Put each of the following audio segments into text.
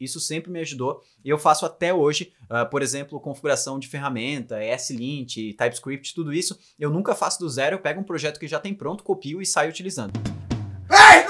Isso sempre me ajudou e eu faço até hoje, uh, por exemplo, configuração de ferramenta, S-Lint, TypeScript, tudo isso. Eu nunca faço do zero, eu pego um projeto que já tem pronto, copio e saio utilizando. Ei,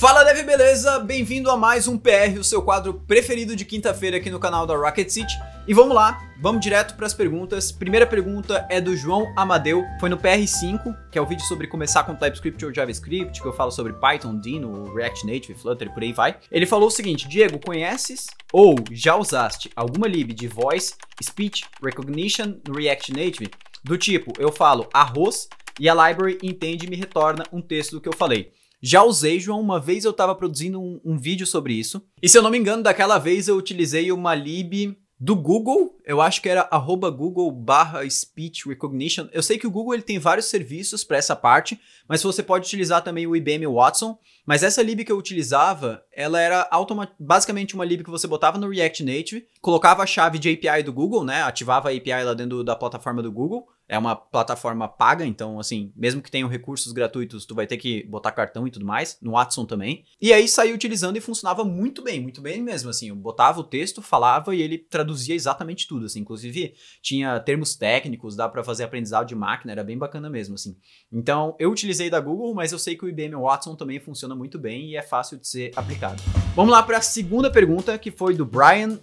Fala Dev, beleza? Bem-vindo a mais um PR, o seu quadro preferido de quinta-feira aqui no canal da Rocket City. E vamos lá, vamos direto para as perguntas. Primeira pergunta é do João Amadeu, foi no PR5, que é o vídeo sobre começar com TypeScript ou JavaScript, que eu falo sobre Python, Dino, React Native, Flutter por aí vai. Ele falou o seguinte: Diego, conheces ou já usaste alguma lib de voice, speech, recognition no React Native? Do tipo, eu falo arroz e a library entende e me retorna um texto do que eu falei. Já usei, João, uma vez eu estava produzindo um, um, vídeo sobre isso. E se eu não me engano, daquela vez eu utilizei uma lib do Google, eu acho que era Google barra Speech Recognition. Eu sei que o Google ele tem vários serviços para essa parte, mas você pode utilizar também o IBM Watson. Mas essa lib que eu utilizava, ela era basicamente uma lib que você botava no React Native, colocava a chave de API do Google, né? Ativava a API lá dentro da plataforma do Google é uma plataforma paga, então, assim, mesmo que tenham recursos gratuitos, tu vai ter que botar cartão e tudo mais, no Watson também. E aí saí utilizando e funcionava muito bem, muito bem mesmo, assim, eu botava o texto, falava e ele traduzia exatamente tudo, assim, inclusive tinha termos técnicos, dá para fazer aprendizado de máquina, era bem bacana mesmo, assim. Então, eu utilizei da Google, mas eu sei que o IBM Watson também funciona muito bem e é fácil de ser aplicado. Vamos lá para a segunda pergunta, que foi do Brian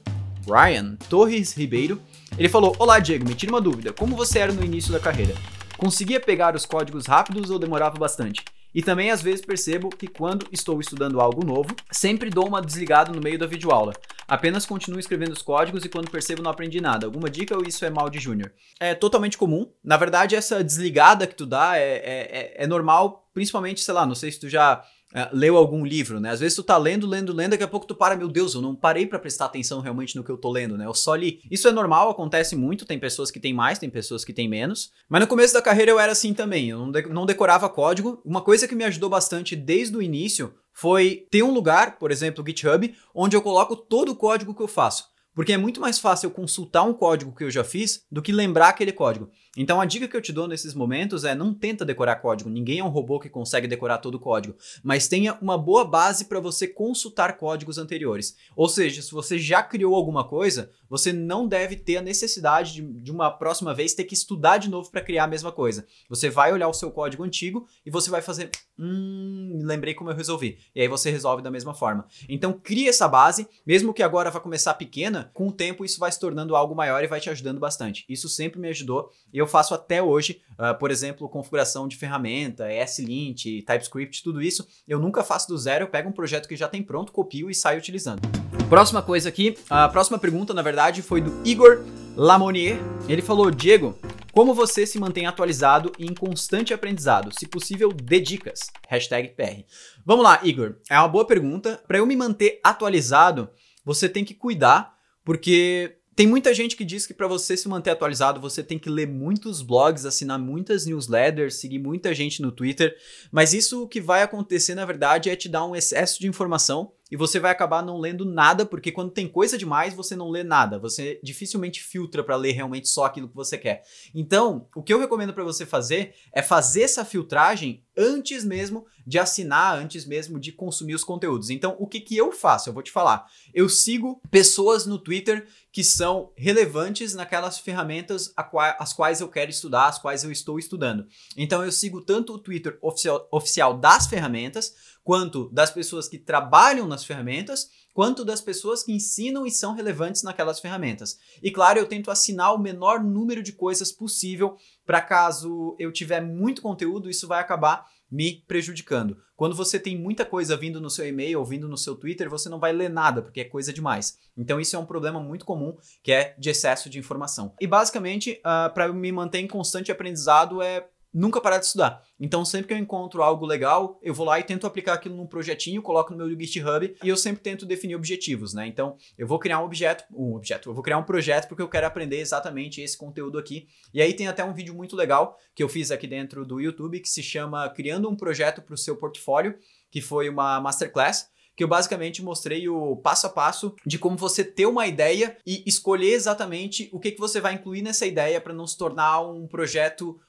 Brian Torres Ribeiro. Ele falou: Olá, Diego, me tira uma dúvida. Como você era no início da carreira? Conseguia pegar os códigos rápidos ou demorava bastante? E também às vezes percebo que quando estou estudando algo novo, sempre dou uma desligada no meio da videoaula. Apenas continuo escrevendo os códigos e quando percebo não aprendi nada. Alguma dica ou isso é mal de júnior? É totalmente comum. Na verdade, essa desligada que tu dá é, é, é, é normal, principalmente, sei lá, não sei se tu já uh, leu algum livro, né? Às vezes tu tá lendo, lendo, lendo, daqui a pouco tu para, meu Deus, eu não parei para prestar atenção realmente no que eu tô lendo, né? Eu só li. Isso é normal, acontece muito, tem pessoas que têm mais, tem pessoas que têm menos. Mas no começo da carreira eu era assim também, eu não, de não decorava código. Uma coisa que me ajudou bastante desde o início foi ter um lugar, por exemplo, o GitHub, onde eu coloco todo o código que eu faço. Porque é muito mais fácil eu consultar um código que eu já fiz do que lembrar aquele código. Então a dica que eu te dou nesses momentos é não tenta decorar código. Ninguém é um robô que consegue decorar todo o código, mas tenha uma boa base para você consultar códigos anteriores. Ou seja, se você já criou alguma coisa, você não deve ter a necessidade de, de uma próxima vez ter que estudar de novo para criar a mesma coisa. Você vai olhar o seu código antigo e você vai fazer, hum, lembrei como eu resolvi. E aí você resolve da mesma forma. Então crie essa base, mesmo que agora vá começar pequena, com o tempo isso vai se tornando algo maior e vai te ajudando bastante. Isso sempre me ajudou eu eu faço até hoje, uh, por exemplo, configuração de ferramenta, S-Lint, TypeScript, tudo isso, eu nunca faço do zero, eu pego um projeto que já tem pronto, copio e saio utilizando. Próxima coisa aqui, a próxima pergunta, na verdade, foi do Igor Lamonier. Ele falou, Diego, como você se mantém atualizado e em constante aprendizado? Se possível, dê dicas. Hashtag PR. Vamos lá, Igor. É uma boa pergunta. Para eu me manter atualizado, você tem que cuidar, porque tem muita gente que diz que para você se manter atualizado, você tem que ler muitos blogs, assinar muitas newsletters, seguir muita gente no Twitter, mas isso o que vai acontecer na verdade é te dar um excesso de informação e você vai acabar não lendo nada, porque quando tem coisa demais, você não lê nada. Você dificilmente filtra para ler realmente só aquilo que você quer. Então, o que eu recomendo para você fazer é fazer essa filtragem antes mesmo de assinar, antes mesmo de consumir os conteúdos. Então, o que, que eu faço? Eu vou te falar. Eu sigo pessoas no Twitter que são relevantes naquelas ferramentas as quais eu quero estudar, as quais eu estou estudando. Então, eu sigo tanto o Twitter oficial, oficial das ferramentas, quanto das pessoas que trabalham nas ferramentas, quanto das pessoas que ensinam e são relevantes naquelas ferramentas. E claro, eu tento assinar o menor número de coisas possível para caso eu tiver muito conteúdo, isso vai acabar me prejudicando. Quando você tem muita coisa vindo no seu e-mail ou vindo no seu Twitter, você não vai ler nada, porque é coisa demais. Então, isso é um problema muito comum, que é de excesso de informação. E basicamente, uh, ah, para me manter em constante aprendizado, é nunca parar de estudar. Então, sempre que eu encontro algo legal, eu vou lá e tento aplicar aquilo num projetinho, coloco no meu GitHub e eu sempre tento definir objetivos, né? Então, eu vou criar um objeto, um objeto, eu vou criar um projeto porque eu quero aprender exatamente esse conteúdo aqui. E aí tem até um vídeo muito legal que eu fiz aqui dentro do YouTube que se chama Criando um projeto para o seu portfólio, que foi uma masterclass que eu basicamente mostrei o passo a passo de como você ter uma ideia e escolher exatamente o que, que você vai incluir nessa ideia para não se tornar um projeto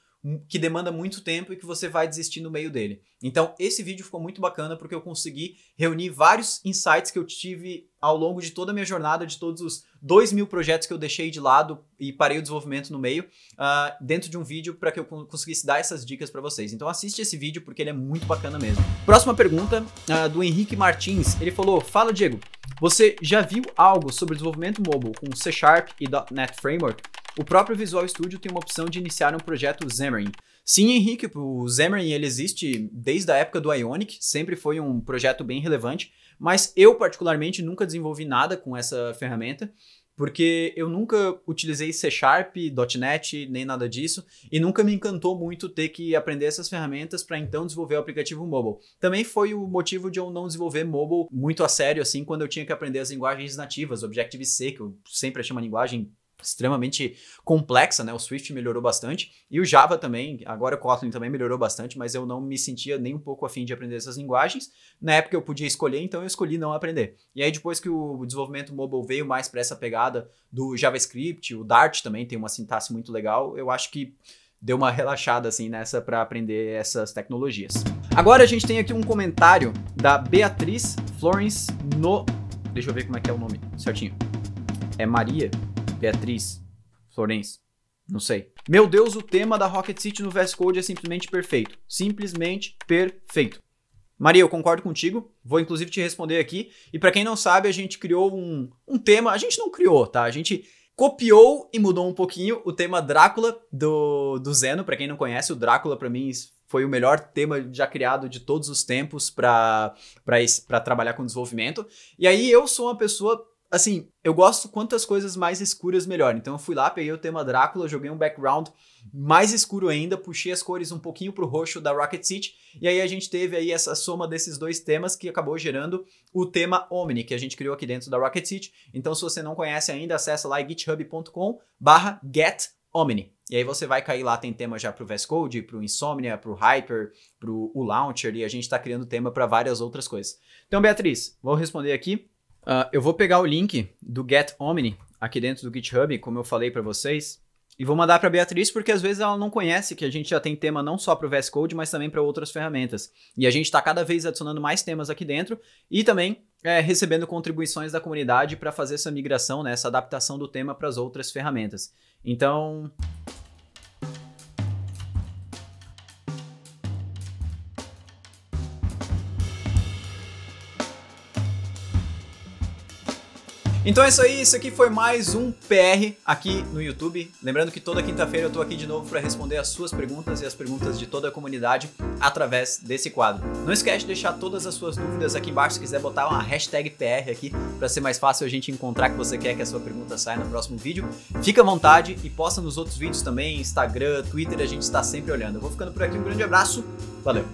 que demanda muito tempo e que você vai desistir no meio dele. Então, esse vídeo ficou muito bacana porque eu consegui reunir vários insights que eu tive ao longo de toda a minha jornada, de todos os dois mil projetos que eu deixei de lado e parei o desenvolvimento no meio, uh, dentro de um vídeo para que eu conseguisse dar essas dicas para vocês. Então, assiste esse vídeo porque ele é muito bacana mesmo. Próxima pergunta uh, do Henrique Martins. Ele falou: Fala, Diego. Você já viu algo sobre desenvolvimento mobile com C Sharp e .NET Framework? O próprio Visual Studio tem uma opção de iniciar um projeto Xamarin. Sim, Henrique, o Xamarin ele existe desde a época do Ionic, sempre foi um projeto bem relevante, mas eu particularmente nunca desenvolvi nada com essa ferramenta porque eu nunca utilizei C Sharp, .NET, nem nada disso, e nunca me encantou muito ter que aprender essas ferramentas para então desenvolver o aplicativo mobile. Também foi o motivo de eu não desenvolver mobile muito a sério, assim, quando eu tinha que aprender as linguagens nativas, Objective-C, que eu sempre achei uma linguagem extremamente complexa, né? O Swift melhorou bastante e o Java também, agora o Kotlin também melhorou bastante, mas eu não me sentia nem um pouco afim de aprender essas linguagens. Na época eu podia escolher, então eu escolhi não aprender. E aí depois que o desenvolvimento mobile veio mais para essa pegada do JavaScript, o Dart também tem uma sintaxe muito legal, eu acho que deu uma relaxada assim nessa para aprender essas tecnologias. Agora a gente tem aqui um comentário da Beatriz Florence no Deixa eu ver como é que é o nome certinho. É Maria Beatriz, Florence, não sei. Meu Deus, o tema da Rocket City no VS Code é simplesmente perfeito. Simplesmente perfeito. Maria, eu concordo contigo. Vou inclusive te responder aqui. E para quem não sabe, a gente criou um, um tema. A gente não criou, tá? A gente copiou e mudou um pouquinho o tema Drácula do, do Zeno. Para quem não conhece, o Drácula para mim foi o melhor tema já criado de todos os tempos para trabalhar com desenvolvimento. E aí eu sou uma pessoa assim, eu gosto quantas coisas mais escuras melhor. Então eu fui lá, peguei o tema Drácula, joguei um background mais escuro ainda, puxei as cores um pouquinho pro roxo da Rocket City, e aí a gente teve aí essa soma desses dois temas que acabou gerando o tema Omni, que a gente criou aqui dentro da Rocket City. Então se você não conhece ainda, acessa lá github.com barra getomni. E aí você vai cair lá, tem tema já pro VS Code, pro Insomnia, pro Hyper, pro o Launcher, e a gente está criando tema para várias outras coisas. Então, Beatriz, vou responder aqui. Uh, eu vou pegar o link do Get Omni aqui dentro do GitHub, como eu falei para vocês, e vou mandar para Beatriz porque às vezes ela não conhece que a gente já tem tema não só para o VS Code, mas também para outras ferramentas. E a gente está cada vez adicionando mais temas aqui dentro e também é, recebendo contribuições da comunidade para fazer essa migração, né, essa adaptação do tema para as outras ferramentas. Então, Então é isso aí, isso aqui foi mais um PR aqui no YouTube. Lembrando que toda quinta-feira eu tô aqui de novo para responder as suas perguntas e as perguntas de toda a comunidade através desse quadro. Não esquece de deixar todas as suas dúvidas aqui embaixo se quiser botar uma hashtag PR aqui para ser mais fácil a gente encontrar que você quer que a sua pergunta saia no próximo vídeo. Fica à vontade e posta nos outros vídeos também, Instagram, Twitter, a gente está sempre olhando. Eu vou ficando por aqui, um grande abraço, valeu!